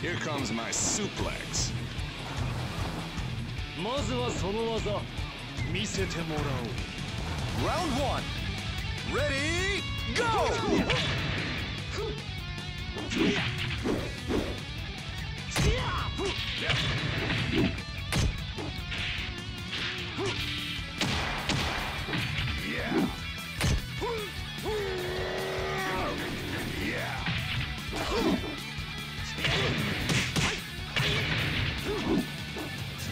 Here comes my suplex. まずはその技見せてもらおう Round one. Ready, go! Yeah.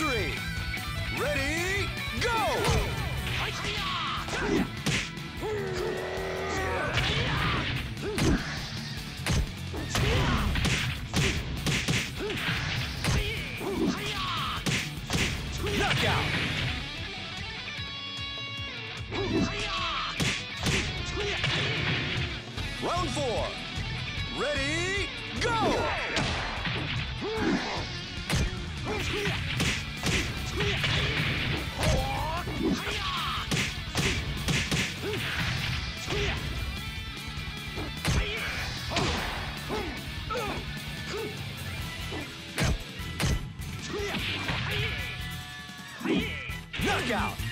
Three. Ready, go! Round four. Ready, go! Knockout!